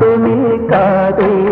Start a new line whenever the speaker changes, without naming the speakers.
তুমি কাদে